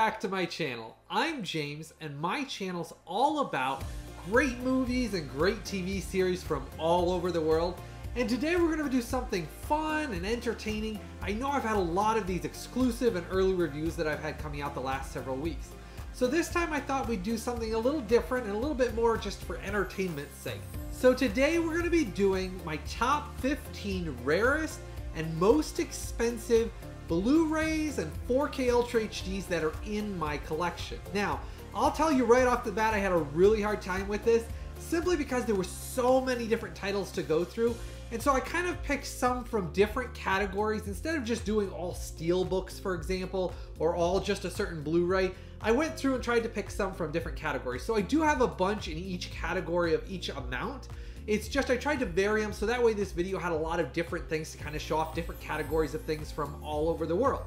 Back to my channel. I'm James, and my channel's all about great movies and great TV series from all over the world. And today we're going to do something fun and entertaining. I know I've had a lot of these exclusive and early reviews that I've had coming out the last several weeks. So this time I thought we'd do something a little different and a little bit more just for entertainment's sake. So today we're going to be doing my top 15 rarest and most expensive Blu-rays and 4K Ultra HDs that are in my collection. Now, I'll tell you right off the bat, I had a really hard time with this simply because there were so many different titles to go through. And so I kind of picked some from different categories instead of just doing all steel books, for example, or all just a certain Blu-ray. I went through and tried to pick some from different categories. So I do have a bunch in each category of each amount. It's just I tried to vary them so that way this video had a lot of different things to kind of show off different categories of things from all over the world.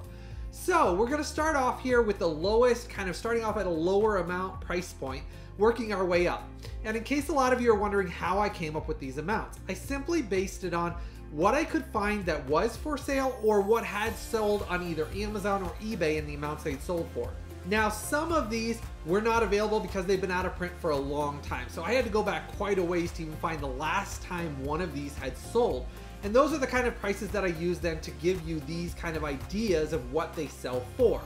So we're going to start off here with the lowest, kind of starting off at a lower amount price point, working our way up. And in case a lot of you are wondering how I came up with these amounts, I simply based it on what I could find that was for sale or what had sold on either Amazon or eBay in the amounts they'd sold for. Now, some of these were not available because they've been out of print for a long time. So I had to go back quite a ways to even find the last time one of these had sold. And those are the kind of prices that I use then to give you these kind of ideas of what they sell for.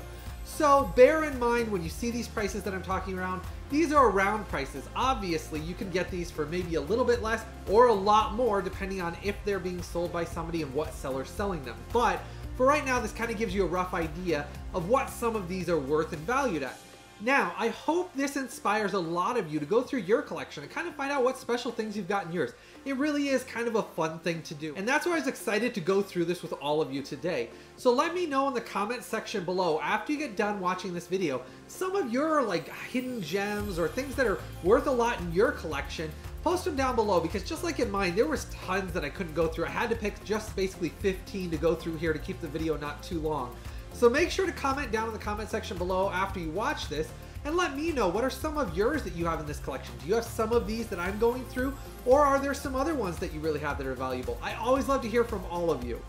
So bear in mind when you see these prices that I'm talking around, these are around prices. Obviously, you can get these for maybe a little bit less or a lot more depending on if they're being sold by somebody and what seller's selling them. But for right now, this kind of gives you a rough idea of what some of these are worth and valued at. Now, I hope this inspires a lot of you to go through your collection and kind of find out what special things you've got in yours. It really is kind of a fun thing to do. And that's why I was excited to go through this with all of you today. So let me know in the comment section below, after you get done watching this video, some of your like hidden gems or things that are worth a lot in your collection post them down below because just like in mine, there was tons that I couldn't go through. I had to pick just basically 15 to go through here to keep the video not too long. So make sure to comment down in the comment section below after you watch this and let me know what are some of yours that you have in this collection. Do you have some of these that I'm going through or are there some other ones that you really have that are valuable? I always love to hear from all of you.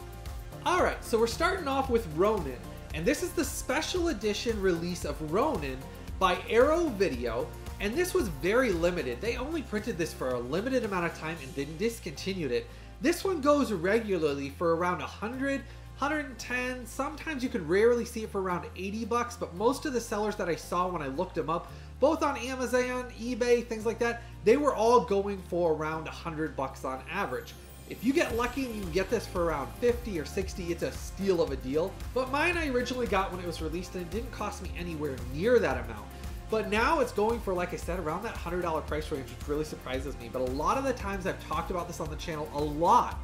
Alright, so we're starting off with Ronin and this is the special edition release of Ronin by Arrow Video and this was very limited. They only printed this for a limited amount of time and then discontinued it. This one goes regularly for around 100, 110. Sometimes you could rarely see it for around 80 bucks, but most of the sellers that I saw when I looked them up, both on Amazon, eBay, things like that, they were all going for around 100 bucks on average. If you get lucky and you can get this for around 50 or 60, it's a steal of a deal. But mine I originally got when it was released and it didn't cost me anywhere near that amount. But now it's going for, like I said, around that $100 price range, which really surprises me. But a lot of the times I've talked about this on the channel a lot.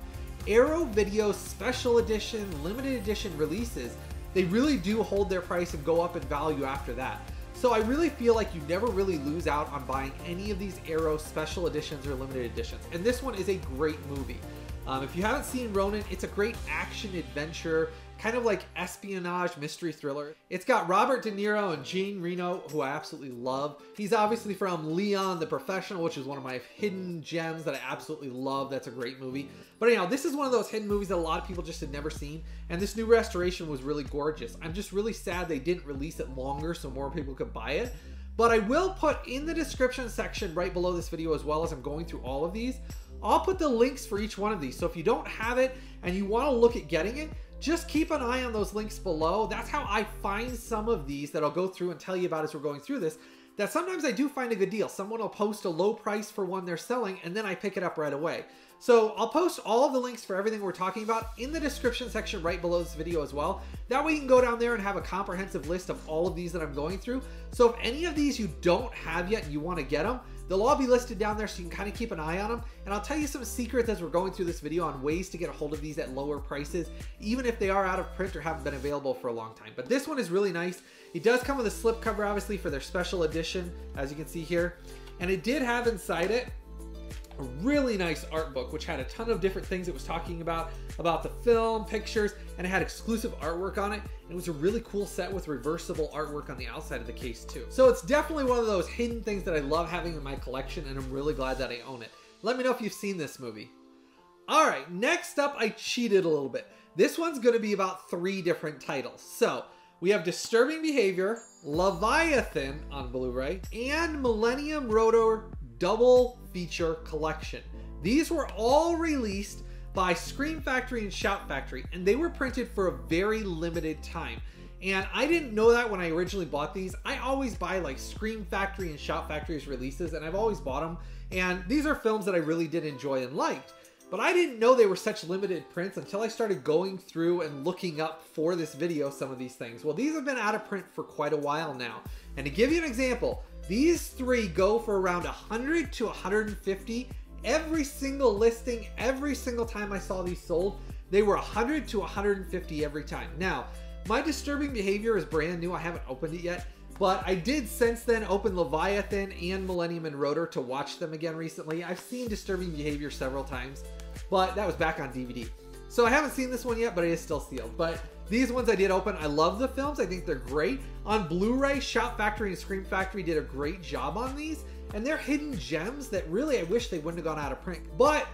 Arrow Video Special Edition, Limited Edition releases, they really do hold their price and go up in value after that. So I really feel like you never really lose out on buying any of these Arrow Special Editions or Limited Editions. And this one is a great movie. Um, if you haven't seen Ronin, it's a great action adventure kind of like espionage mystery thriller. It's got Robert De Niro and Jean Reno, who I absolutely love. He's obviously from Leon the Professional, which is one of my hidden gems that I absolutely love. That's a great movie. But anyhow, this is one of those hidden movies that a lot of people just had never seen, and this new restoration was really gorgeous. I'm just really sad they didn't release it longer so more people could buy it. But I will put in the description section right below this video as well as I'm going through all of these, I'll put the links for each one of these. So if you don't have it and you want to look at getting it, just keep an eye on those links below. That's how I find some of these that I'll go through and tell you about as we're going through this. That sometimes I do find a good deal. Someone will post a low price for one they're selling and then I pick it up right away. So I'll post all the links for everything we're talking about in the description section right below this video as well. That way you can go down there and have a comprehensive list of all of these that I'm going through. So if any of these you don't have yet and you want to get them, They'll all be listed down there so you can kind of keep an eye on them. And I'll tell you some secrets as we're going through this video on ways to get a hold of these at lower prices, even if they are out of print or haven't been available for a long time. But this one is really nice. It does come with a slipcover, obviously, for their special edition, as you can see here. And it did have inside it a really nice art book, which had a ton of different things it was talking about, about the film, pictures, and it had exclusive artwork on it. It was a really cool set with reversible artwork on the outside of the case too. So it's definitely one of those hidden things that I love having in my collection, and I'm really glad that I own it. Let me know if you've seen this movie. All right, next up, I cheated a little bit. This one's gonna be about three different titles. So we have Disturbing Behavior, Leviathan on Blu-ray, and Millennium Rotor Double Feature Collection. These were all released by Scream Factory and Shout Factory, and they were printed for a very limited time. And I didn't know that when I originally bought these. I always buy like Scream Factory and Shout Factory's releases, and I've always bought them. And these are films that I really did enjoy and liked. But I didn't know they were such limited prints until I started going through and looking up for this video some of these things. Well, these have been out of print for quite a while now. And to give you an example, these three go for around 100 to 150 every single listing, every single time I saw these sold, they were 100 to 150 every time. Now, my disturbing behavior is brand new. I haven't opened it yet, but I did since then open Leviathan and Millennium and Rotor to watch them again recently. I've seen disturbing behavior several times, but that was back on DVD. So I haven't seen this one yet, but it is still sealed. But these ones I did open. I love the films. I think they're great. On Blu-ray, Shout Factory and Scream Factory did a great job on these. And they're hidden gems that really I wish they wouldn't have gone out of print. But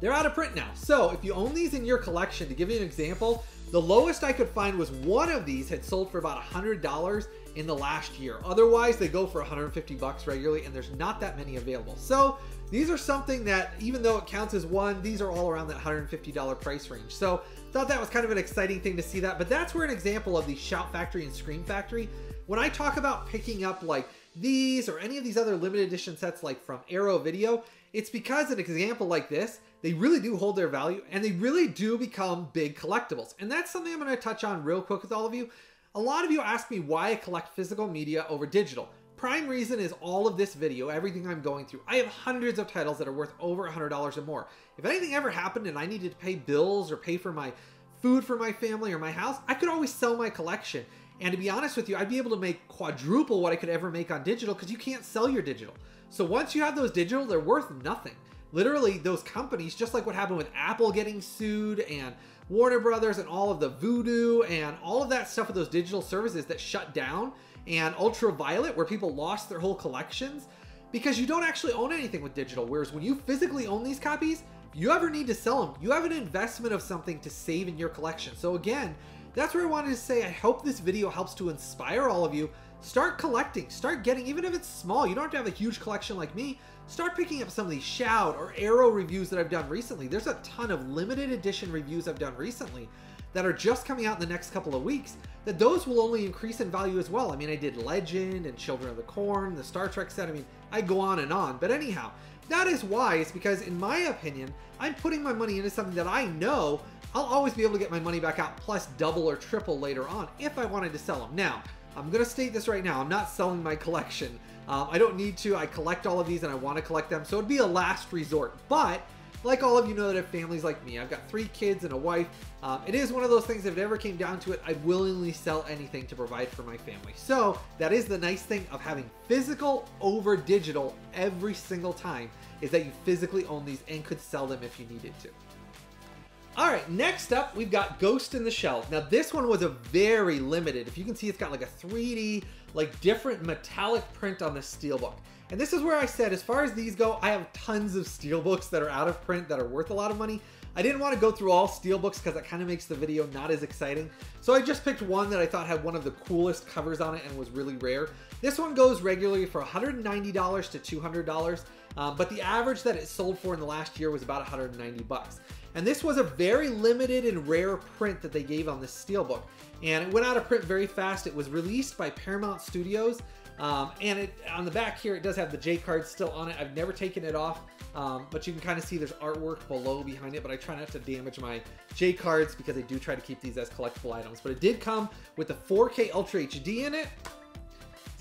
they're out of print now. So if you own these in your collection, to give you an example, the lowest I could find was one of these had sold for about $100 in the last year. Otherwise, they go for 150 bucks regularly, and there's not that many available. So these are something that, even though it counts as one, these are all around that $150 price range. So thought that was kind of an exciting thing to see that. But that's where an example of the Shout Factory and Scream Factory. When I talk about picking up like these or any of these other limited edition sets like from Arrow Video, it's because an example like this, they really do hold their value and they really do become big collectibles. And that's something I'm going to touch on real quick with all of you. A lot of you ask me why I collect physical media over digital. Prime reason is all of this video, everything I'm going through. I have hundreds of titles that are worth over $100 or more. If anything ever happened and I needed to pay bills or pay for my food for my family or my house, I could always sell my collection and to be honest with you, I'd be able to make quadruple what I could ever make on digital because you can't sell your digital. So once you have those digital, they're worth nothing. Literally, those companies, just like what happened with Apple getting sued and Warner Brothers and all of the Vudu and all of that stuff with those digital services that shut down and Ultraviolet, where people lost their whole collections because you don't actually own anything with digital. Whereas when you physically own these copies, you ever need to sell them, you have an investment of something to save in your collection. So again, that's where I wanted to say I hope this video helps to inspire all of you. Start collecting, start getting, even if it's small, you don't have to have a huge collection like me, start picking up some of these Shout or Arrow reviews that I've done recently. There's a ton of limited edition reviews I've done recently that are just coming out in the next couple of weeks, that those will only increase in value as well. I mean, I did Legend and Children of the Corn, the Star Trek set. I mean, I go on and on. But anyhow, that is wise because, in my opinion, I'm putting my money into something that I know I'll always be able to get my money back out plus double or triple later on if I wanted to sell them. Now, I'm going to state this right now. I'm not selling my collection. Um, I don't need to. I collect all of these and I want to collect them. So it'd be a last resort. But like all of you know that have families like me, I've got three kids and a wife. Um, it is one of those things, if it ever came down to it, I'd willingly sell anything to provide for my family. So that is the nice thing of having physical over digital every single time is that you physically own these and could sell them if you needed to. All right, next up, we've got Ghost in the Shell. Now, this one was a very limited. If you can see, it's got like a 3D, like different metallic print on the steelbook. And this is where I said, as far as these go, I have tons of steelbooks that are out of print that are worth a lot of money. I didn't want to go through all steelbooks because that kind of makes the video not as exciting. So I just picked one that I thought had one of the coolest covers on it and was really rare. This one goes regularly for $190 to $200, um, but the average that it sold for in the last year was about 190 bucks. And this was a very limited and rare print that they gave on this steelbook. And it went out of print very fast. It was released by Paramount Studios. Um, and it, on the back here, it does have the J card still on it. I've never taken it off, um, but you can kind of see there's artwork below behind it, but I try not to damage my J cards because I do try to keep these as collectible items. But it did come with the 4K Ultra HD in it,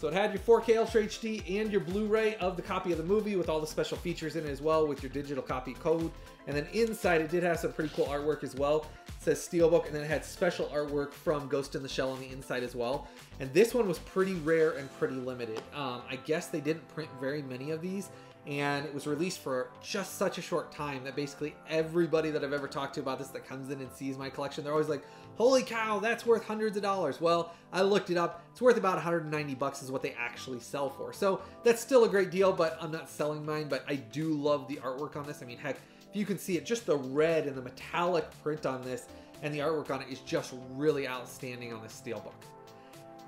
so it had your 4K Ultra HD and your Blu-ray of the copy of the movie with all the special features in it as well with your digital copy code. And then inside it did have some pretty cool artwork as well. It says Steelbook and then it had special artwork from Ghost in the Shell on the inside as well. And this one was pretty rare and pretty limited. Um, I guess they didn't print very many of these and it was released for just such a short time that basically everybody that I've ever talked to about this that comes in and sees my collection, they're always like, holy cow, that's worth hundreds of dollars. Well, I looked it up. It's worth about 190 bucks is what they actually sell for. So that's still a great deal, but I'm not selling mine, but I do love the artwork on this. I mean, heck, if you can see it, just the red and the metallic print on this and the artwork on it is just really outstanding on this steelbook.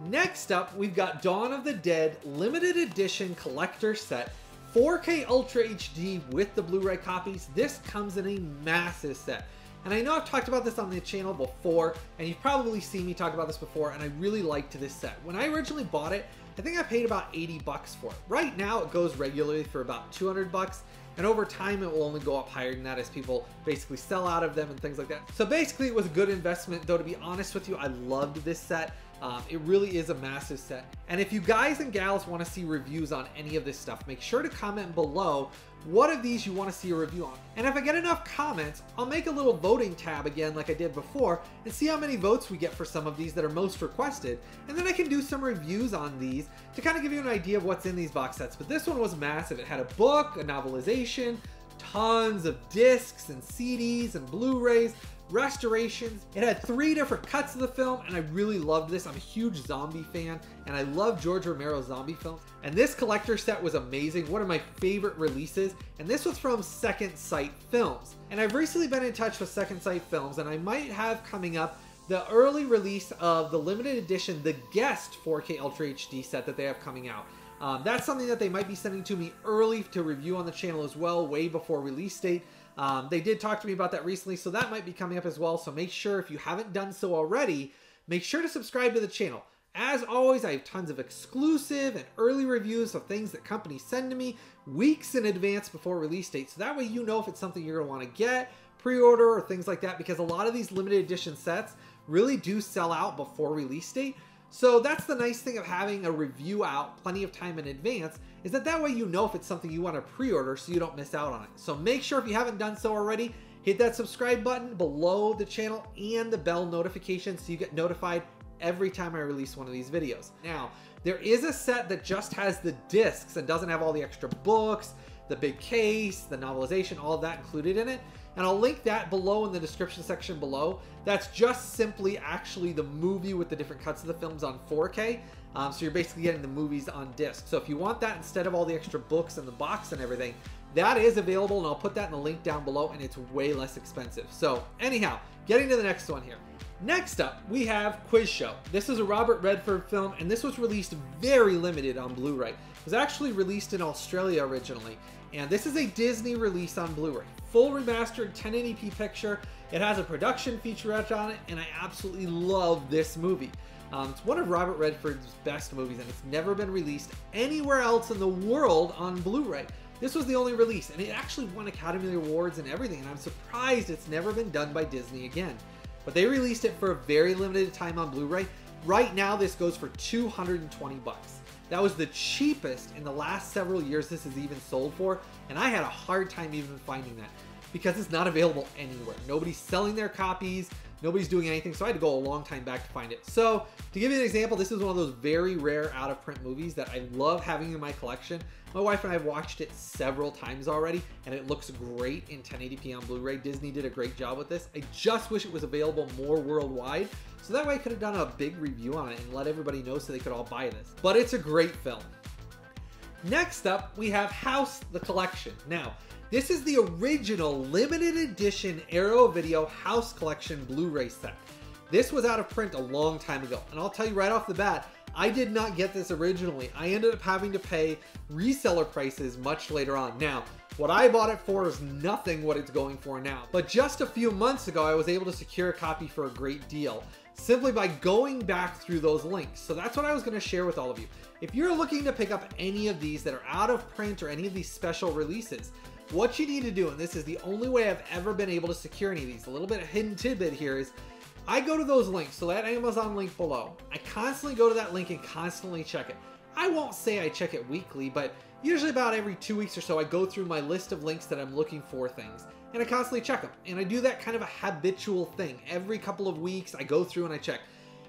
Next up, we've got Dawn of the Dead limited edition collector set 4K Ultra HD with the Blu-ray copies. This comes in a massive set. And I know I've talked about this on the channel before, and you've probably seen me talk about this before, and I really liked this set. When I originally bought it, I think I paid about 80 bucks for it. Right now, it goes regularly for about 200 bucks, and over time, it will only go up higher than that as people basically sell out of them and things like that. So basically, it was a good investment, though to be honest with you, I loved this set. Um, it really is a massive set. And if you guys and gals want to see reviews on any of this stuff, make sure to comment below what of these you want to see a review on. And if I get enough comments, I'll make a little voting tab again like I did before and see how many votes we get for some of these that are most requested. And then I can do some reviews on these to kind of give you an idea of what's in these box sets. But this one was massive. It had a book, a novelization, tons of discs and CDs and Blu-rays, restorations. It had three different cuts of the film, and I really loved this. I'm a huge zombie fan, and I love George Romero's zombie films. And this collector set was amazing, one of my favorite releases, and this was from Second Sight Films. And I've recently been in touch with Second Sight Films, and I might have coming up the early release of the limited edition, the Guest 4K Ultra HD set that they have coming out. Um, that's something that they might be sending to me early to review on the channel as well, way before release date. Um, they did talk to me about that recently, so that might be coming up as well. So make sure if you haven't done so already, make sure to subscribe to the channel. As always, I have tons of exclusive and early reviews of things that companies send to me weeks in advance before release date. So that way you know if it's something you're going to want to get, pre-order, or things like that. Because a lot of these limited edition sets really do sell out before release date. So that's the nice thing of having a review out plenty of time in advance is that that way you know if it's something you want to pre-order so you don't miss out on it. So make sure if you haven't done so already, hit that subscribe button below the channel and the bell notification so you get notified every time I release one of these videos. Now, there is a set that just has the discs and doesn't have all the extra books, the big case, the novelization, all that included in it and I'll link that below in the description section below. That's just simply actually the movie with the different cuts of the films on 4K. Um, so you're basically getting the movies on disc. So if you want that instead of all the extra books and the box and everything, that is available and I'll put that in the link down below and it's way less expensive. So anyhow, getting to the next one here. Next up, we have Quiz Show. This is a Robert Redford film and this was released very limited on Blu-ray. It was actually released in Australia originally and this is a Disney release on Blu-ray full remastered 1080p picture. It has a production featurette on it, and I absolutely love this movie. Um, it's one of Robert Redford's best movies, and it's never been released anywhere else in the world on Blu-ray. This was the only release, and it actually won Academy Awards and everything, and I'm surprised it's never been done by Disney again. But they released it for a very limited time on Blu-ray. Right now, this goes for 220 bucks. That was the cheapest in the last several years this has even sold for, and I had a hard time even finding that because it's not available anywhere. Nobody's selling their copies, nobody's doing anything, so I had to go a long time back to find it. So, to give you an example, this is one of those very rare out of print movies that I love having in my collection. My wife and I have watched it several times already, and it looks great in 1080p on Blu ray. Disney did a great job with this. I just wish it was available more worldwide so that way I could have done a big review on it and let everybody know so they could all buy this. But it's a great film. Next up, we have House the Collection. Now, this is the original limited edition Arrow Video House Collection Blu-ray set. This was out of print a long time ago, and I'll tell you right off the bat, I did not get this originally. I ended up having to pay reseller prices much later on. Now, what I bought it for is nothing what it's going for now. But just a few months ago, I was able to secure a copy for a great deal simply by going back through those links. So that's what I was going to share with all of you. If you're looking to pick up any of these that are out of print or any of these special releases, what you need to do, and this is the only way I've ever been able to secure any of these, a little bit of hidden tidbit here is I go to those links, so that Amazon link below. I constantly go to that link and constantly check it. I won't say I check it weekly, but usually about every two weeks or so, I go through my list of links that I'm looking for things and I constantly check them. And I do that kind of a habitual thing. Every couple of weeks, I go through and I check.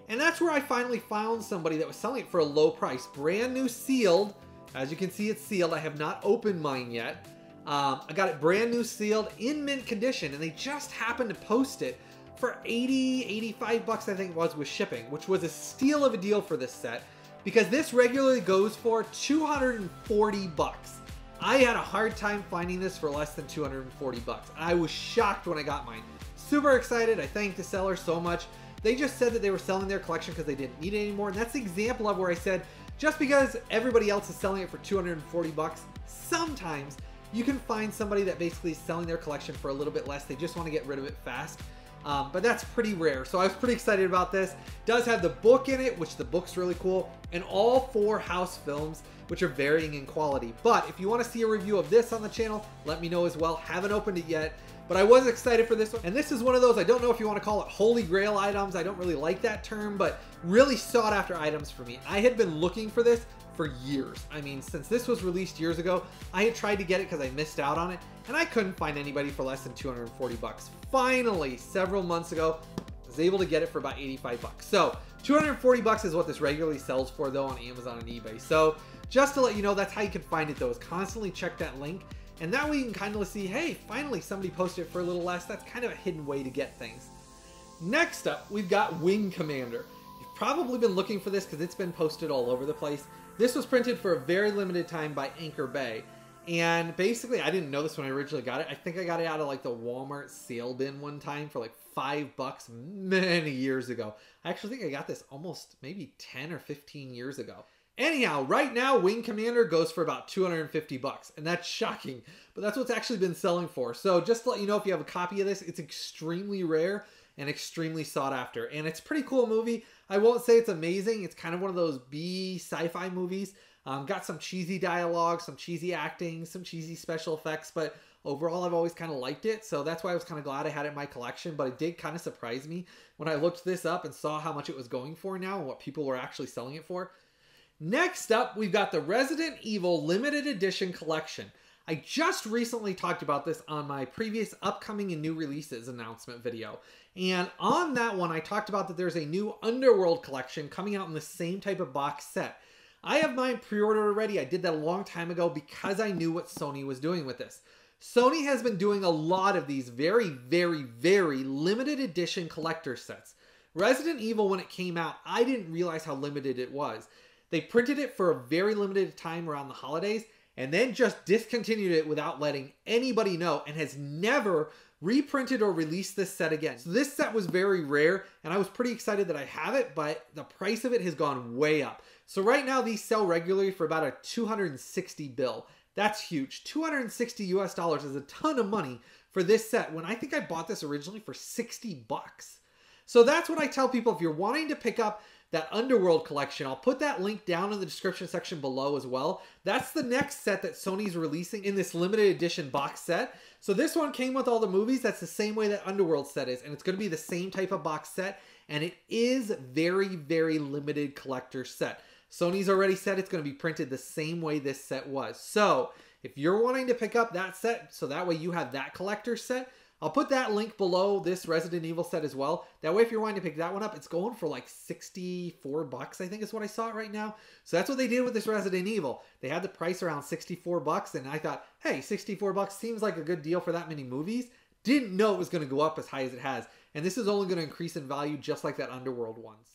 And that's where I finally found somebody that was selling it for a low price. Brand new sealed. As you can see, it's sealed. I have not opened mine yet. Um, I got it brand new sealed in mint condition, and they just happened to post it for 80, 85 bucks, I think it was, with shipping, which was a steal of a deal for this set because this regularly goes for 240 bucks. I had a hard time finding this for less than 240 bucks. I was shocked when I got mine. Super excited. I thank the seller so much They just said that they were selling their collection because they didn't need it anymore. And that's the example of where I said, just because everybody else is selling it for 240 bucks, sometimes you can find somebody that basically is selling their collection for a little bit less. They just want to get rid of it fast. Um, but that's pretty rare. So I was pretty excited about this. Does have the book in it, which the book's really cool, and all four house films, which are varying in quality. But if you want to see a review of this on the channel, let me know as well. Haven't opened it yet. But I was excited for this one. And this is one of those, I don't know if you want to call it holy grail items. I don't really like that term, but really sought after items for me. I had been looking for this for years. I mean, since this was released years ago, I had tried to get it because I missed out on it, and I couldn't find anybody for less than 240 bucks. Finally, several months ago, I was able to get it for about 85 bucks. So 240 bucks is what this regularly sells for though on Amazon and eBay. So just to let you know, that's how you can find it though, is constantly check that link. And that way you can kind of see, hey, finally somebody posted it for a little less. That's kind of a hidden way to get things. Next up, we've got Wing Commander. You've probably been looking for this because it's been posted all over the place. This was printed for a very limited time by Anchor Bay. And basically, I didn't know this when I originally got it. I think I got it out of like the Walmart sale bin one time for like five bucks many years ago. I actually think I got this almost maybe 10 or 15 years ago. Anyhow, right now, Wing Commander goes for about 250 bucks, and that's shocking, but that's what's actually been selling for. So just to let you know, if you have a copy of this, it's extremely rare and extremely sought after, and it's pretty cool movie. I won't say it's amazing. It's kind of one of those B sci-fi movies. Um, got some cheesy dialogue, some cheesy acting, some cheesy special effects, but overall I've always kind of liked it. So that's why I was kind of glad I had it in my collection. But it did kind of surprise me when I looked this up and saw how much it was going for now and what people were actually selling it for. Next up, we've got the Resident Evil Limited Edition Collection. I just recently talked about this on my previous upcoming and new releases announcement video. And on that one, I talked about that there's a new Underworld collection coming out in the same type of box set. I have mine pre-ordered already. I did that a long time ago because I knew what Sony was doing with this. Sony has been doing a lot of these very, very, very limited edition collector sets. Resident Evil, when it came out, I didn't realize how limited it was. They printed it for a very limited time around the holidays and then just discontinued it without letting anybody know and has never reprinted or released this set again. So this set was very rare and I was pretty excited that I have it, but the price of it has gone way up. So right now these sell regularly for about a 260 bill. That's huge. 260 US dollars is a ton of money for this set when I think I bought this originally for 60 bucks. So that's what I tell people if you're wanting to pick up that Underworld collection. I'll put that link down in the description section below as well. That's the next set that Sony's releasing in this limited edition box set. So this one came with all the movies. That's the same way that Underworld set is, and it's going to be the same type of box set, and it is very, very limited collector set. Sony's already said it's going to be printed the same way this set was. So if you're wanting to pick up that set, so that way you have that collector set, I'll put that link below this Resident Evil set as well. That way, if you're wanting to pick that one up, it's going for like 64 bucks, I think is what I saw it right now. So that's what they did with this Resident Evil. They had the price around 64 bucks, and I thought, hey, 64 bucks seems like a good deal for that many movies. Didn't know it was going to go up as high as it has. And this is only going to increase in value just like that Underworld ones.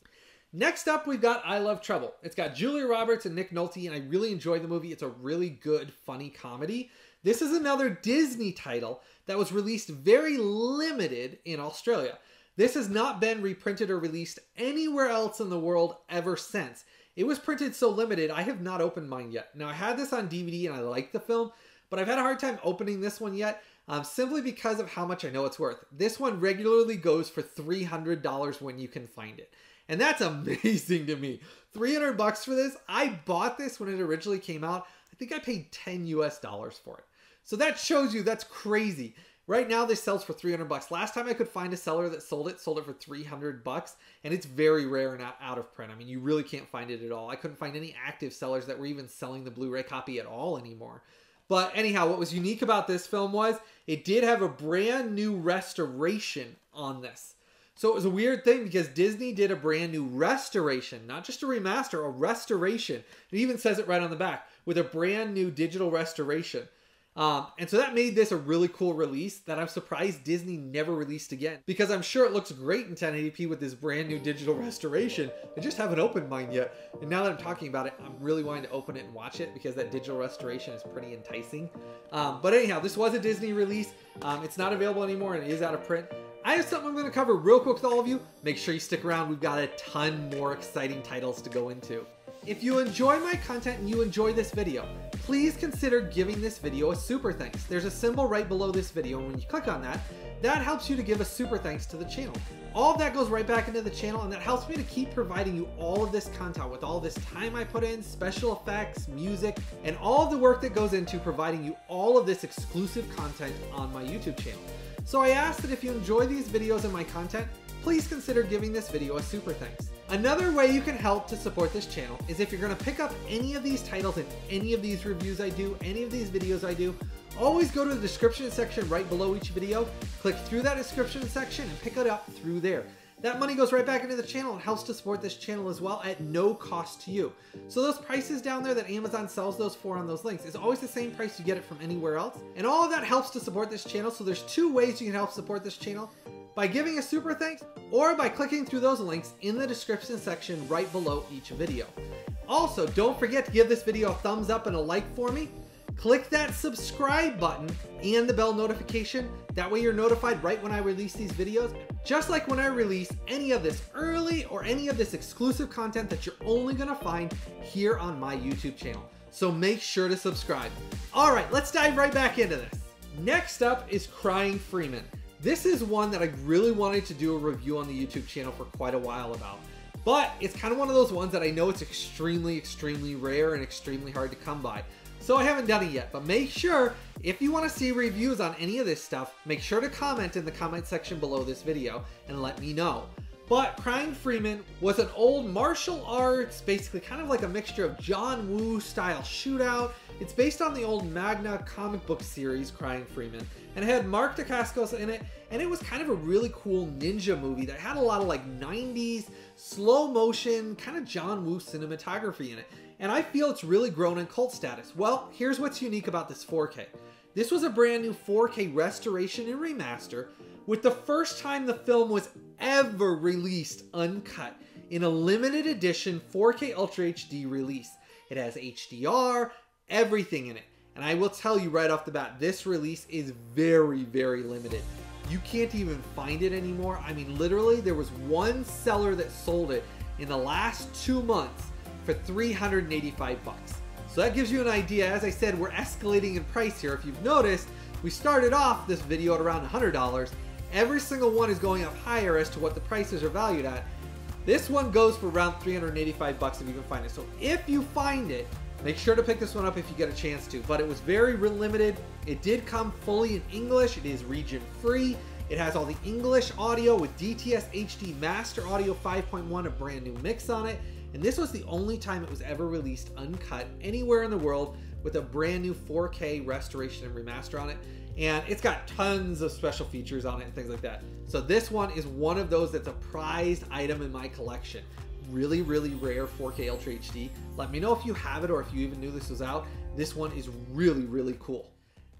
Next up, we've got I Love Trouble. It's got Julia Roberts and Nick Nolte, and I really enjoyed the movie. It's a really good, funny comedy. This is another Disney title that was released very limited in Australia. This has not been reprinted or released anywhere else in the world ever since. It was printed so limited, I have not opened mine yet. Now, I had this on DVD and I like the film, but I've had a hard time opening this one yet um, simply because of how much I know it's worth. This one regularly goes for $300 when you can find it. And that's amazing to me. 300 bucks for this. I bought this when it originally came out. I think I paid 10 US dollars for it. So that shows you that's crazy. Right now this sells for 300 bucks. Last time I could find a seller that sold it, sold it for 300 bucks, and it's very rare and out of print. I mean, you really can't find it at all. I couldn't find any active sellers that were even selling the Blu-ray copy at all anymore. But anyhow, what was unique about this film was it did have a brand new restoration on this. So it was a weird thing because Disney did a brand new restoration, not just a remaster, a restoration. It even says it right on the back with a brand new digital restoration. Um, and so that made this a really cool release that I'm surprised Disney never released again because I'm sure it looks great in 1080p with this brand new digital restoration. I just haven't opened mine yet. And now that I'm talking about it, I'm really wanting to open it and watch it because that digital restoration is pretty enticing. Um, but anyhow, this was a Disney release. Um, it's not available anymore and it is out of print. I have something I'm going to cover real quick with all of you. Make sure you stick around. We've got a ton more exciting titles to go into. If you enjoy my content and you enjoy this video, please consider giving this video a super thanks. There's a symbol right below this video, and when you click on that, that helps you to give a super thanks to the channel. All of that goes right back into the channel, and that helps me to keep providing you all of this content with all this time I put in, special effects, music, and all of the work that goes into providing you all of this exclusive content on my YouTube channel. So I ask that if you enjoy these videos and my content, please consider giving this video a super thanks. Another way you can help to support this channel is if you're going to pick up any of these titles in any of these reviews I do, any of these videos I do, always go to the description section right below each video, click through that description section and pick it up through there. That money goes right back into the channel and helps to support this channel as well at no cost to you. So those prices down there that Amazon sells those for on those links is always the same price you get it from anywhere else. And all of that helps to support this channel. So there's two ways you can help support this channel by giving a super thanks or by clicking through those links in the description section right below each video. Also, don't forget to give this video a thumbs up and a like for me. Click that subscribe button and the bell notification. That way you're notified right when I release these videos. Just like when I release any of this early or any of this exclusive content that you're only gonna find here on my YouTube channel. So make sure to subscribe. All right, let's dive right back into this. Next up is Crying Freeman. This is one that I really wanted to do a review on the YouTube channel for quite a while about. But it's kind of one of those ones that I know it's extremely, extremely rare and extremely hard to come by. So I haven't done it yet, but make sure if you want to see reviews on any of this stuff, make sure to comment in the comment section below this video and let me know. But Crying Freeman was an old martial arts, basically kind of like a mixture of John Woo style shootout. It's based on the old Magna comic book series, Crying Freeman, and it had Mark Dacascos in it, and it was kind of a really cool ninja movie that had a lot of like 90s slow motion, kind of John Woo cinematography in it. And I feel it's really grown in cult status. Well, here's what's unique about this 4K. This was a brand new 4K restoration and remaster with the first time the film was ever released uncut in a limited edition 4K Ultra HD release. It has HDR, everything in it. And I will tell you right off the bat, this release is very, very limited. You can't even find it anymore. I mean, literally, there was one seller that sold it in the last two months for 385 bucks. So that gives you an idea. As I said, we're escalating in price here. If you've noticed, we started off this video at around $100 Every single one is going up higher as to what the prices are valued at. This one goes for around 385 bucks if you can find it. So if you find it, make sure to pick this one up if you get a chance to. But it was very limited. It did come fully in English. It is region free. It has all the English audio with DTS HD Master Audio 5.1, a brand new mix on it. And this was the only time it was ever released uncut anywhere in the world with a brand new 4K restoration and remaster on it and it's got tons of special features on it and things like that. So this one is one of those that's a prized item in my collection. Really, really rare 4K Ultra HD. Let me know if you have it or if you even knew this was out. This one is really, really cool.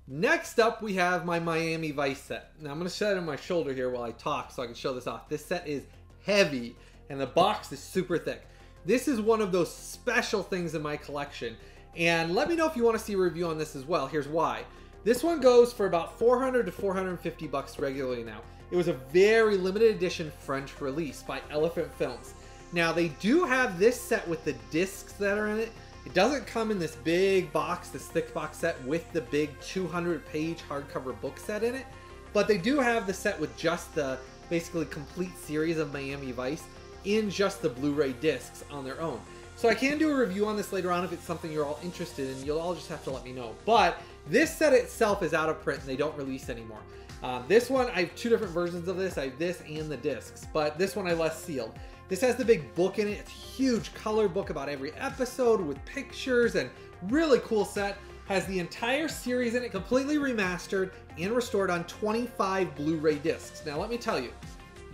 Next up, we have my Miami Vice set. Now I'm gonna set it on my shoulder here while I talk so I can show this off. This set is heavy and the box is super thick. This is one of those special things in my collection. And let me know if you wanna see a review on this as well. Here's why. This one goes for about 400 to 450 bucks regularly now. It was a very limited edition French release by Elephant Films. Now they do have this set with the discs that are in it. It doesn't come in this big box, this thick box set with the big 200 page hardcover book set in it, but they do have the set with just the basically complete series of Miami Vice in just the Blu-ray discs on their own. So I can do a review on this later on if it's something you're all interested in. You'll all just have to let me know. But this set itself is out of print and they don't release anymore. Um, this one, I have two different versions of this. I have this and the discs, but this one I left sealed. This has the big book in it. It's a huge color book about every episode with pictures and really cool set. Has the entire series in it completely remastered and restored on 25 Blu-ray discs. Now let me tell you,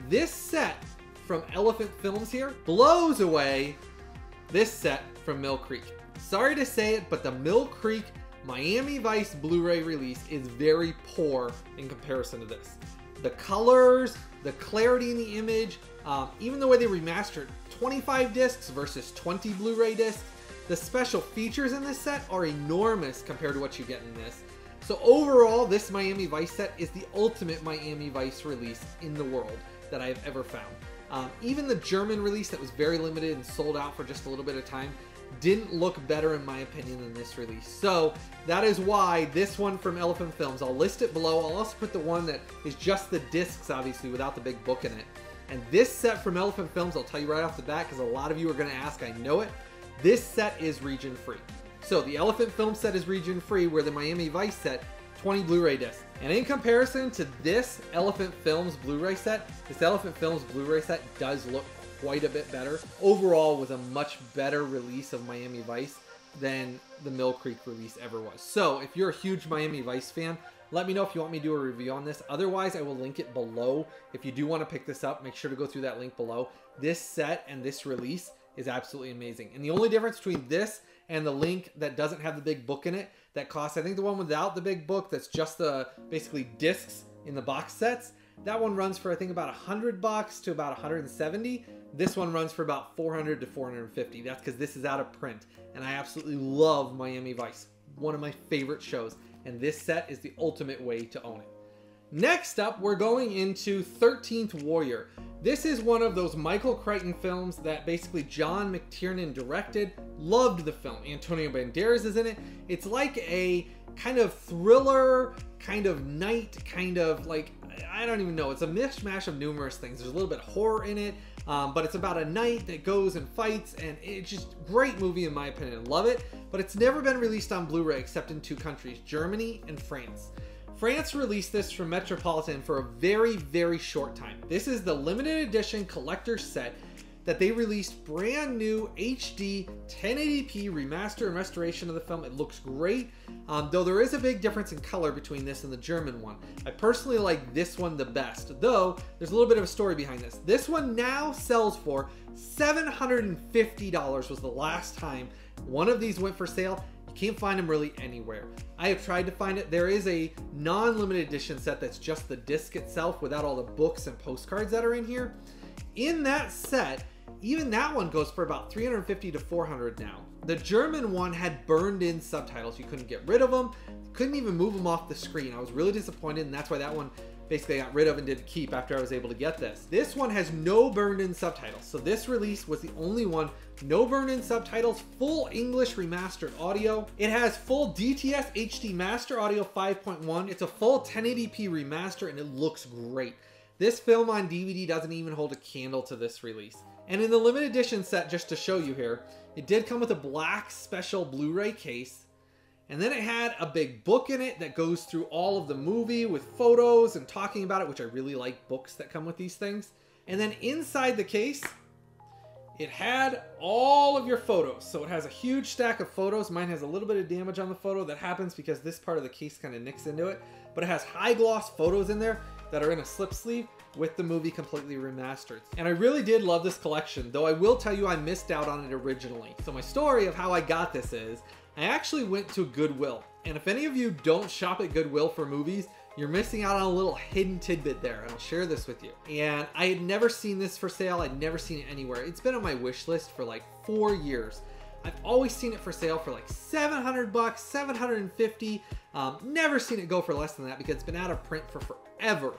this set from Elephant Films here blows away this set from Mill Creek. Sorry to say it, but the Mill Creek Miami Vice Blu-ray release is very poor in comparison to this. The colors, the clarity in the image, um, even the way they remastered 25 discs versus 20 Blu-ray discs, the special features in this set are enormous compared to what you get in this. So overall, this Miami Vice set is the ultimate Miami Vice release in the world that I have ever found. Um, even the German release that was very limited and sold out for just a little bit of time didn't look better in my opinion than this release. So that is why this one from Elephant Films, I'll list it below. I'll also put the one that is just the discs, obviously, without the big book in it. And this set from Elephant Films, I'll tell you right off the bat, because a lot of you are going to ask, I know it. This set is region free. So the Elephant Film set is region free, where the Miami Vice set 20 Blu-ray discs. And in comparison to this Elephant Films Blu-ray set, this Elephant Films Blu-ray set does look quite a bit better. Overall was a much better release of Miami Vice than the Mill Creek release ever was. So if you're a huge Miami Vice fan, let me know if you want me to do a review on this. Otherwise, I will link it below. If you do want to pick this up, make sure to go through that link below. This set and this release is absolutely amazing. And the only difference between this and the link that doesn't have the big book in it that costs, I think the one without the big book that's just the basically discs in the box sets, that one runs for I think about 100 bucks to about 170. This one runs for about 400 to 450. That's because this is out of print. And I absolutely love Miami Vice. One of my favorite shows. And this set is the ultimate way to own it. Next up, we're going into 13th Warrior. This is one of those Michael Crichton films that basically John McTiernan directed. Loved the film. Antonio Banderas is in it. It's like a kind of thriller, kind of night, kind of like, I don't even know. It's a mishmash of numerous things. There's a little bit of horror in it, um, but it's about a knight that goes and fights, and it's just great movie in my opinion. Love it, but it's never been released on Blu-ray except in two countries, Germany and France. France released this from Metropolitan for a very, very short time. This is the limited edition collector set that they released brand new HD 1080p remaster and restoration of the film. It looks great, um, though there is a big difference in color between this and the German one. I personally like this one the best, though there's a little bit of a story behind this. This one now sells for $750 was the last time one of these went for sale can't find them really anywhere. I have tried to find it. There is a non-limited edition set that's just the disc itself without all the books and postcards that are in here. In that set, even that one goes for about 350 to 400 now. The German one had burned in subtitles. You couldn't get rid of them. Couldn't even move them off the screen. I was really disappointed and that's why that one basically got rid of and didn't keep after I was able to get this. This one has no burned in subtitles. So this release was the only one, no burned in subtitles, full English remastered audio. It has full DTS HD Master Audio 5.1. It's a full 1080p remaster and it looks great. This film on DVD doesn't even hold a candle to this release. And in the limited edition set, just to show you here, it did come with a black special Blu-ray case and then it had a big book in it that goes through all of the movie with photos and talking about it, which I really like books that come with these things. And then inside the case, it had all of your photos. So it has a huge stack of photos. Mine has a little bit of damage on the photo that happens because this part of the case kind of nicks into it. But it has high gloss photos in there that are in a slip sleeve with the movie completely remastered. And I really did love this collection, though I will tell you I missed out on it originally. So my story of how I got this is, I actually went to Goodwill. And if any of you don't shop at Goodwill for movies, you're missing out on a little hidden tidbit there, and I'll share this with you. And I had never seen this for sale, I'd never seen it anywhere. It's been on my wish list for like four years. I've always seen it for sale for like 700 bucks, 750. Um, never seen it go for less than that because it's been out of print for forever.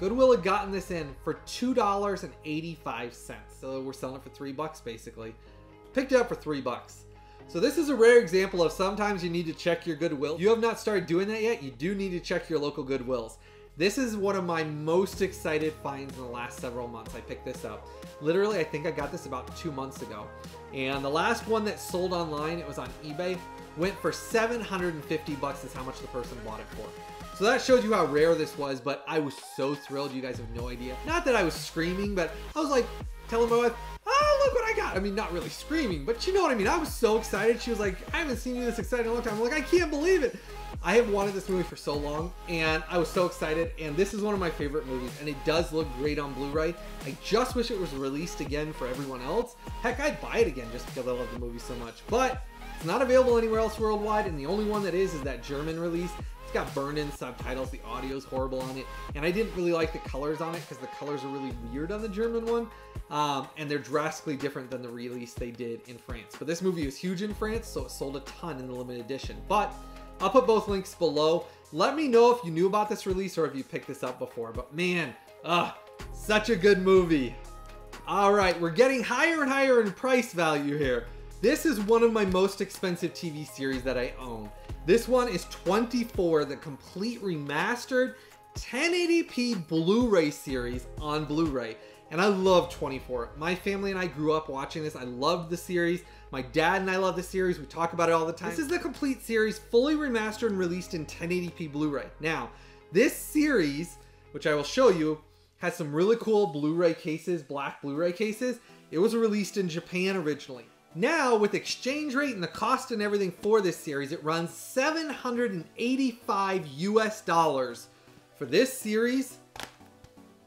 Goodwill had gotten this in for $2.85. So we're selling it for three bucks basically. Picked it up for three bucks. So this is a rare example of sometimes you need to check your Goodwill. If you have not started doing that yet, you do need to check your local Goodwills. This is one of my most excited finds in the last several months. I picked this up. Literally, I think I got this about two months ago. And the last one that sold online, it was on eBay, went for 750 bucks is how much the person bought it for. So that shows you how rare this was, but I was so thrilled. You guys have no idea. Not that I was screaming, but I was like telling my oh, wife, oh, look what I got. I mean, not really screaming, but you know what I mean. I was so excited. She was like, I haven't seen you this excited in a long time. I'm like, I can't believe it. I have wanted this movie for so long, and I was so excited, and this is one of my favorite movies, and it does look great on Blu-ray. I just wish it was released again for everyone else. Heck, I'd buy it again just because I love the movie so much, but it's not available anywhere else worldwide, and the only one that is is that German release. Got burned-in subtitles, the audio's horrible on it, and I didn't really like the colors on it because the colors are really weird on the German one. Um, and they're drastically different than the release they did in France. But this movie was huge in France, so it sold a ton in the limited edition. But I'll put both links below. Let me know if you knew about this release or if you picked this up before. But man, ugh, such a good movie. All right, we're getting higher and higher in price value here. This is one of my most expensive TV series that I own. This one is 24, the complete remastered 1080p Blu-ray series on Blu-ray. And I love 24. My family and I grew up watching this. I loved the series. My dad and I love the series. We talk about it all the time. This is the complete series, fully remastered and released in 1080p Blu-ray. Now, this series, which I will show you, has some really cool Blu-ray cases, black Blu-ray cases. It was released in Japan originally. Now, with exchange rate and the cost and everything for this series, it runs 785 US dollars for this series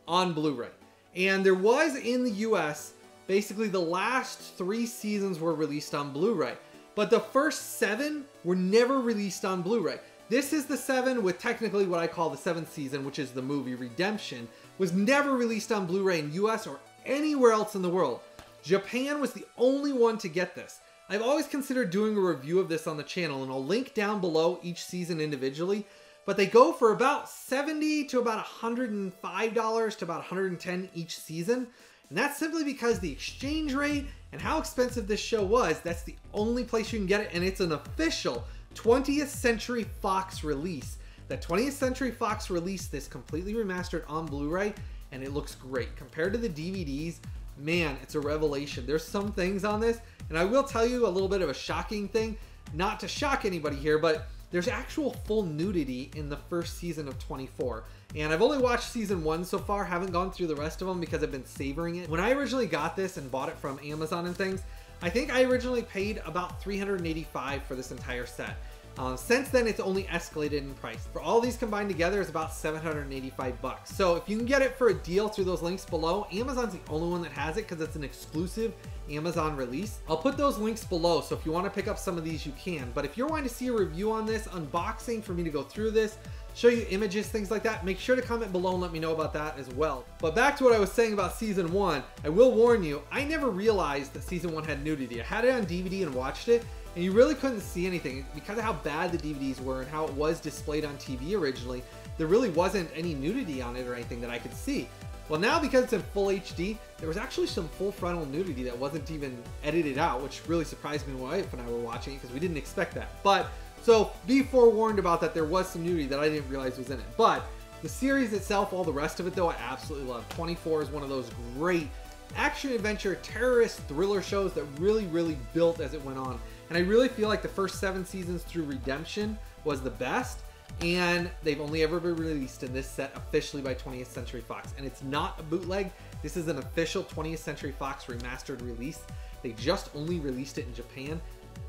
on Blu-ray. And there was in the US, basically the last three seasons were released on Blu-ray. But the first seven were never released on Blu-ray. This is the seven with technically what I call the seventh season, which is the movie Redemption, was never released on Blu-ray in US or anywhere else in the world. Japan was the only one to get this. I've always considered doing a review of this on the channel and I'll link down below each season individually, but they go for about 70 to about $105 to about 110 each season. And that's simply because the exchange rate and how expensive this show was, that's the only place you can get it and it's an official 20th Century Fox release. The 20th Century Fox released this completely remastered on Blu-ray and it looks great. Compared to the DVDs, man, it's a revelation. There's some things on this, and I will tell you a little bit of a shocking thing, not to shock anybody here, but there's actual full nudity in the first season of 24. And I've only watched season one so far, haven't gone through the rest of them because I've been savoring it. When I originally got this and bought it from Amazon and things, I think I originally paid about 385 for this entire set. Uh, since then, it's only escalated in price. For all these combined together, it's about 785 bucks. So if you can get it for a deal through those links below, Amazon's the only one that has it because it's an exclusive Amazon release. I'll put those links below, so if you want to pick up some of these, you can. But if you're wanting to see a review on this, unboxing for me to go through this, show you images, things like that, make sure to comment below and let me know about that as well. But back to what I was saying about season one, I will warn you, I never realized that season one had nudity. I had it on DVD and watched it, and you really couldn't see anything because of how bad the DVDs were and how it was displayed on TV originally. There really wasn't any nudity on it or anything that I could see. Well, now because it's in full HD, there was actually some full frontal nudity that wasn't even edited out, which really surprised me when I were watching it because we didn't expect that. But so be forewarned about that. There was some nudity that I didn't realize was in it. But the series itself, all the rest of it though, I absolutely love. 24 is one of those great action adventure terrorist thriller shows that really, really built as it went on. And I really feel like the first seven seasons through Redemption was the best. And they've only ever been released in this set officially by 20th Century Fox. And it's not a bootleg. This is an official 20th Century Fox remastered release. They just only released it in Japan.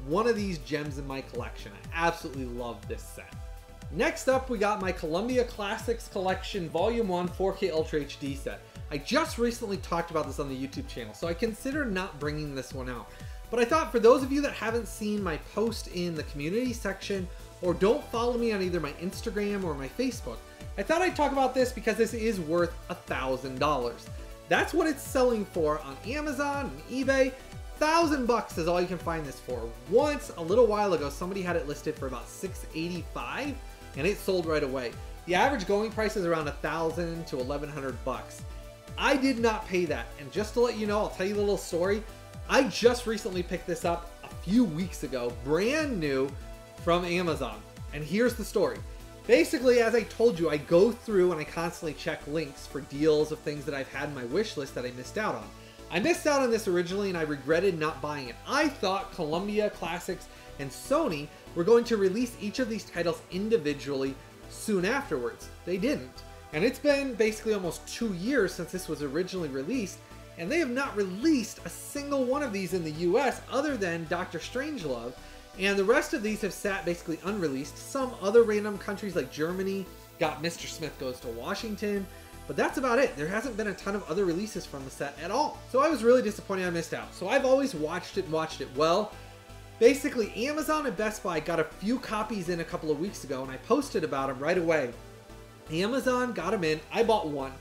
One of these gems in my collection. I absolutely love this set. Next up, we got my Columbia Classics Collection Volume 1 4K Ultra HD set. I just recently talked about this on the YouTube channel, so I consider not bringing this one out. But I thought for those of you that haven't seen my post in the community section or don't follow me on either my Instagram or my Facebook, I thought I'd talk about this because this is worth a thousand dollars. That's what it's selling for on Amazon and eBay. Thousand bucks is all you can find this for. Once a little while ago, somebody had it listed for about 685 and it sold right away. The average going price is around a thousand to 1100 bucks. I did not pay that. And just to let you know, I'll tell you a little story. I just recently picked this up a few weeks ago, brand new from Amazon. And here's the story. Basically, as I told you, I go through and I constantly check links for deals of things that I've had in my wish list that I missed out on. I missed out on this originally and I regretted not buying it. I thought Columbia Classics and Sony were going to release each of these titles individually soon afterwards. They didn't. And it's been basically almost two years since this was originally released, and they have not released a single one of these in the US other than Doctor Strangelove, and the rest of these have sat basically unreleased. Some other random countries like Germany got Mr. Smith Goes to Washington, but that's about it. There hasn't been a ton of other releases from the set at all. So I was really disappointed I missed out. So I've always watched it and watched it well. Basically, Amazon and Best Buy got a few copies in a couple of weeks ago, and I posted about them right away. Amazon got them in. I bought one.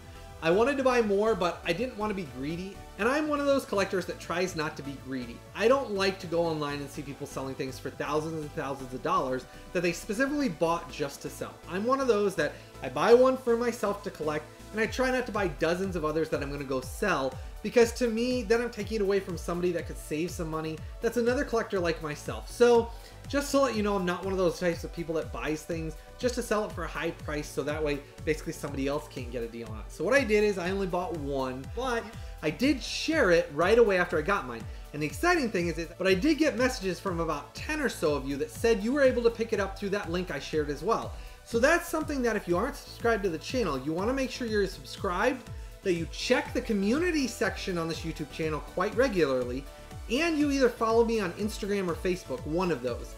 I wanted to buy more, but I didn't want to be greedy. And I'm one of those collectors that tries not to be greedy. I don't like to go online and see people selling things for thousands and thousands of dollars that they specifically bought just to sell. I'm one of those that I buy one for myself to collect and I try not to buy dozens of others that I'm going to go sell because to me, then I'm taking it away from somebody that could save some money. That's another collector like myself. So just to let you know, I'm not one of those types of people that buys things just to sell it for a high price so that way basically somebody else can't get a deal on it. So what I did is I only bought one, but I did share it right away after I got mine. And the exciting thing is, but I did get messages from about 10 or so of you that said you were able to pick it up through that link I shared as well. So that's something that if you aren't subscribed to the channel, you want to make sure you're subscribed, that you check the community section on this YouTube channel quite regularly, and you either follow me on Instagram or Facebook, one of those.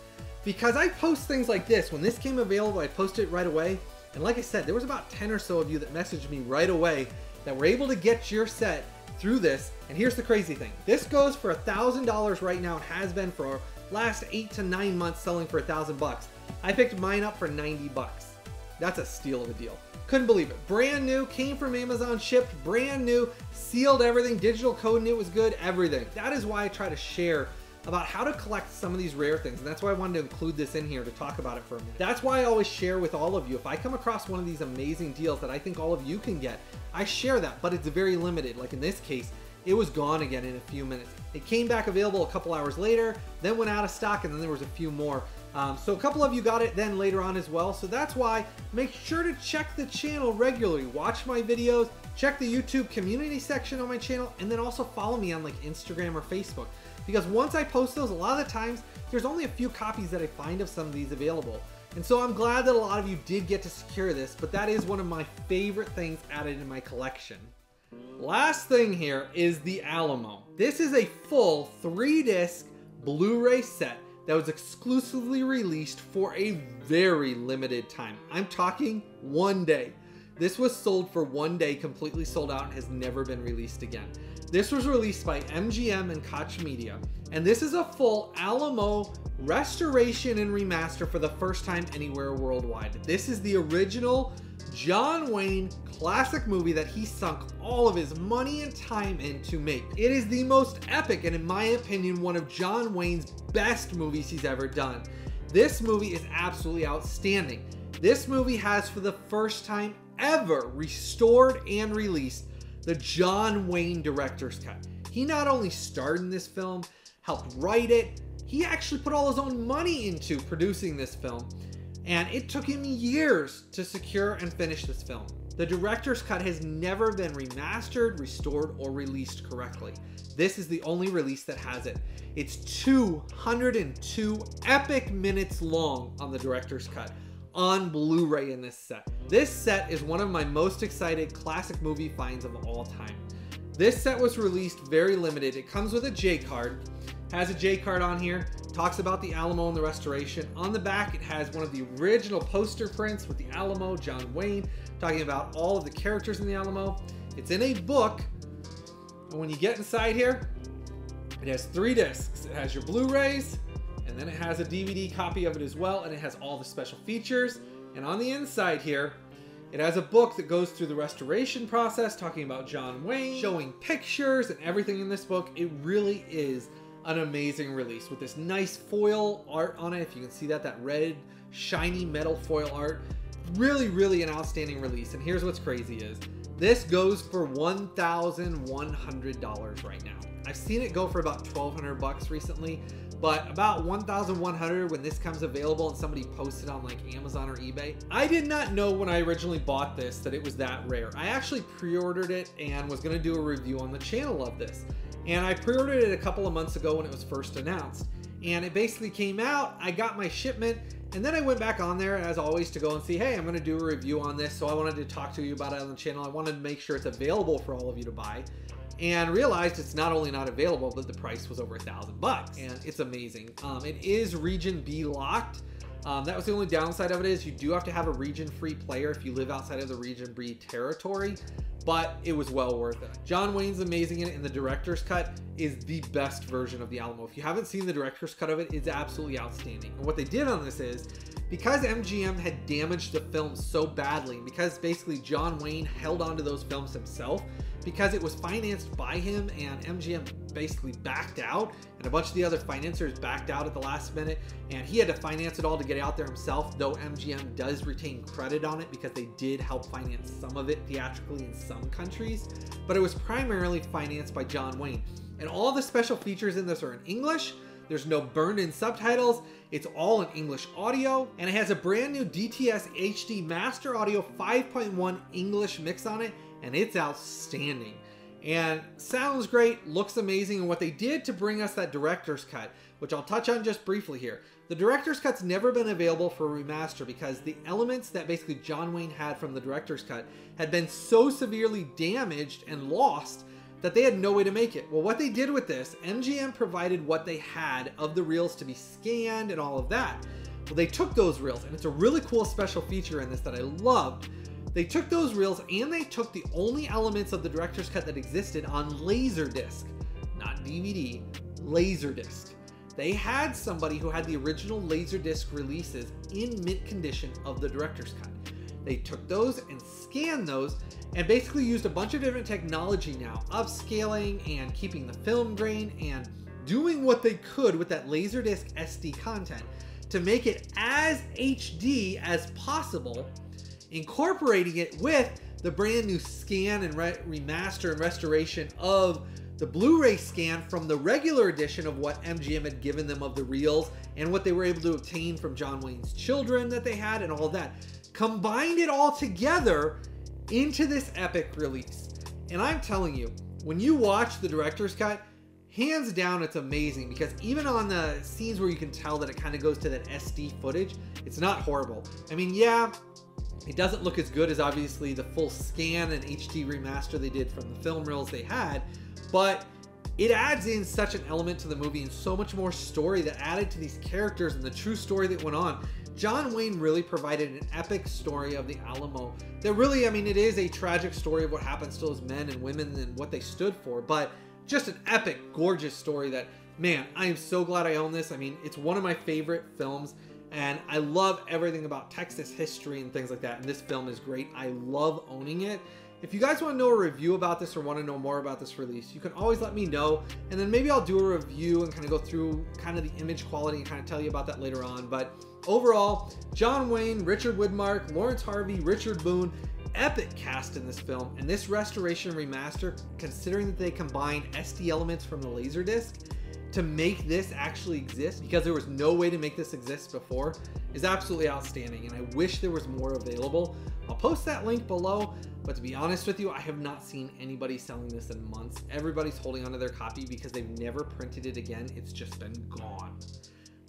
Because I post things like this. When this came available, I posted it right away. And like I said, there was about 10 or so of you that messaged me right away that were able to get your set through this. And here's the crazy thing. This goes for a $1,000 right now. It has been for last eight to nine months selling for a thousand bucks. I picked mine up for 90 bucks. That's a steal of a deal. Couldn't believe it. Brand new, came from Amazon, shipped, brand new, sealed everything, digital code knew it was good, everything. That is why I try to share about how to collect some of these rare things. And that's why I wanted to include this in here to talk about it for a minute. That's why I always share with all of you. If I come across one of these amazing deals that I think all of you can get, I share that, but it's very limited. Like in this case, it was gone again in a few minutes. It came back available a couple hours later, then went out of stock, and then there was a few more. Um, so a couple of you got it then later on as well. So that's why make sure to check the channel regularly. Watch my videos, check the YouTube community section on my channel, and then also follow me on like Instagram or Facebook. Because once I post those, a lot of the times, there's only a few copies that I find of some of these available. And so I'm glad that a lot of you did get to secure this, but that is one of my favorite things added in my collection. Last thing here is the Alamo. This is a full three disc Blu-ray set that was exclusively released for a very limited time. I'm talking one day. This was sold for one day, completely sold out, and has never been released again. This was released by MGM and Koch Media, and this is a full Alamo restoration and remaster for the first time anywhere worldwide. This is the original John Wayne classic movie that he sunk all of his money and time in to make. It is the most epic and in my opinion one of John Wayne's best movies he's ever done. This movie is absolutely outstanding. This movie has for the first time ever restored and released the John Wayne director's cut. He not only starred in this film, helped write it, he actually put all his own money into producing this film, and it took him years to secure and finish this film. The director's cut has never been remastered, restored, or released correctly. This is the only release that has it. It's 202 epic minutes long on the director's cut on Blu-ray in this set. This set is one of my most excited classic movie finds of all time. This set was released very limited. It comes with a J card, has a J card on here, talks about the Alamo and the restoration. On the back, it has one of the original poster prints with the Alamo, John Wayne, talking about all of the characters in the Alamo. It's in a book, and when you get inside here, it has three discs. It has your Blu-rays, and it has a DVD copy of it as well, and it has all the special features. And on the inside here, it has a book that goes through the restoration process, talking about John Wayne, showing pictures and everything in this book. It really is an amazing release with this nice foil art on it. If you can see that, that red, shiny metal foil art. Really, really an outstanding release. And here's what's crazy is, this goes for $1,100 right now. I've seen it go for about 1200 bucks recently, but about 1,100 when this comes available and somebody posted on like Amazon or eBay. I did not know when I originally bought this that it was that rare. I actually pre-ordered it and was gonna do a review on the channel of this. And I pre-ordered it a couple of months ago when it was first announced. And it basically came out, I got my shipment, and then I went back on there as always to go and see, hey, I'm gonna do a review on this. So I wanted to talk to you about it on the channel. I wanted to make sure it's available for all of you to buy and realized it's not only not available, but the price was over a thousand bucks, and it's amazing. Um, it is region B locked. Um, that was the only downside of it is you do have to have a region-free player if you live outside of the region B territory, but it was well worth it. John Wayne's amazing in it, and the director's cut is the best version of the Alamo. If you haven't seen the director's cut of it, it's absolutely outstanding. And what they did on this is, because MGM had damaged the film so badly, because basically John Wayne held onto those films himself, because it was financed by him and MGM basically backed out and a bunch of the other financiers backed out at the last minute and he had to finance it all to get out there himself though MGM does retain credit on it because they did help finance some of it theatrically in some countries but it was primarily financed by John Wayne and all the special features in this are in English there's no burned in subtitles. It's all in English audio. And it has a brand new DTS HD Master Audio 5.1 English mix on it. And it's outstanding. And sounds great, looks amazing. And what they did to bring us that director's cut, which I'll touch on just briefly here. The director's cut's never been available for remaster because the elements that basically John Wayne had from the director's cut had been so severely damaged and lost that they had no way to make it. Well, what they did with this, MGM provided what they had of the reels to be scanned and all of that. Well, they took those reels, and it's a really cool special feature in this that I loved. They took those reels and they took the only elements of the director's cut that existed on Laserdisc, not DVD, Laserdisc. They had somebody who had the original Laserdisc releases in mint condition of the director's cut. They took those and scanned those and basically used a bunch of different technology now, upscaling and keeping the film grain and doing what they could with that Laserdisc SD content to make it as HD as possible, incorporating it with the brand new scan and re- remaster and restoration of the Blu-ray scan from the regular edition of what MGM had given them of the reels and what they were able to obtain from John Wayne's children that they had and all that. Combined it all together into this epic release. And I'm telling you, when you watch the director's cut, hands down it's amazing because even on the scenes where you can tell that it kind of goes to that SD footage, it's not horrible. I mean, yeah, it doesn't look as good as obviously the full scan and HD remaster they did from the film reels they had, but it adds in such an element to the movie and so much more story that added to these characters and the true story that went on. John Wayne really provided an epic story of the Alamo that really, I mean, it is a tragic story of what happens to those men and women and what they stood for, but just an epic, gorgeous story that, man, I am so glad I own this. I mean, it's one of my favorite films, and I love everything about Texas history and things like that, and this film is great. I love owning it. If you guys want to know a review about this or want to know more about this release, you can always let me know, and then maybe I'll do a review and kind of go through kind of the image quality and kind of tell you about that later on. But overall, John Wayne, Richard Widmark, Laurence Harvey, Richard Boone, epic cast in this film, and this restoration remaster, considering that they combine SD elements from the Laserdisc to make this actually exist, because there was no way to make this exist before, is absolutely outstanding, and I wish there was more available. I'll post that link below, but to be honest with you, I have not seen anybody selling this in months. Everybody's holding onto their copy because they've never printed it again. It's just been gone.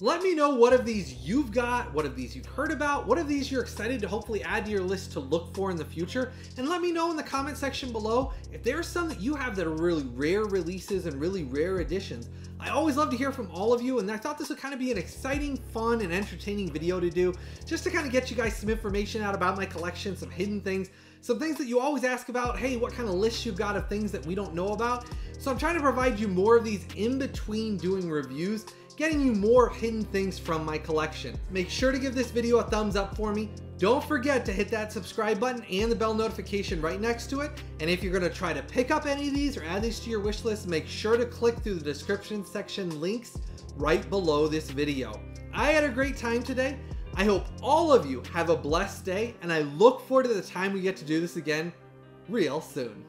Let me know what of these you've got, what of these you've heard about, what of these you're excited to hopefully add to your list to look for in the future, and let me know in the comment section below if there are some that you have that are really rare releases and really rare editions. I always love to hear from all of you, and I thought this would kind of be an exciting, fun, and entertaining video to do, just to kind of get you guys some information out about my collection, some hidden things, some things that you always ask about, hey, what kind of lists you've got of things that we don't know about. So I'm trying to provide you more of these in between doing reviews getting you more hidden things from my collection. Make sure to give this video a thumbs up for me. Don't forget to hit that subscribe button and the bell notification right next to it. And if you're to try to pick up any of these or add these to your wish list, make sure to click through the description section links right below this video. I had a great time today. I hope all of you have a blessed day, and I look forward to the time we get to do this again real soon.